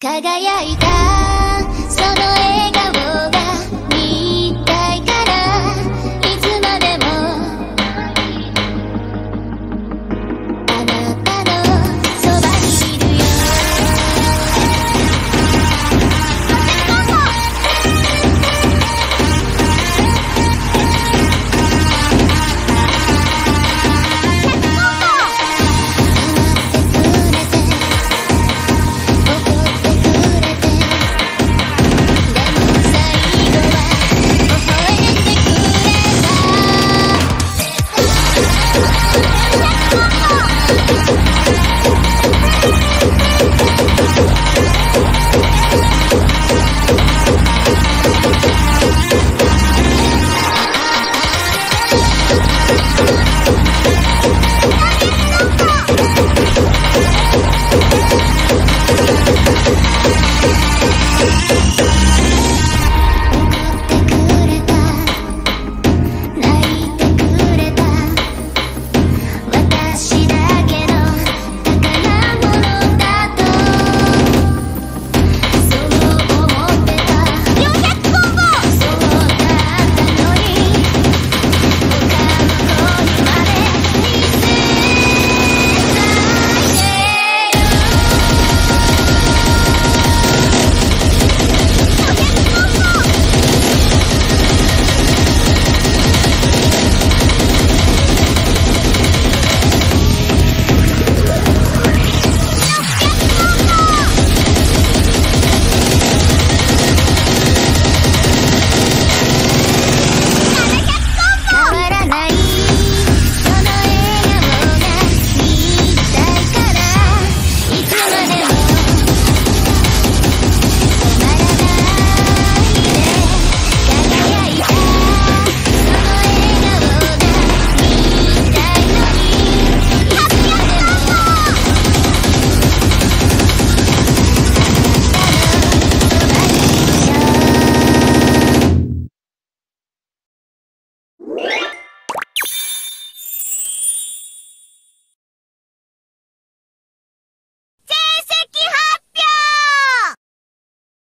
輝いた。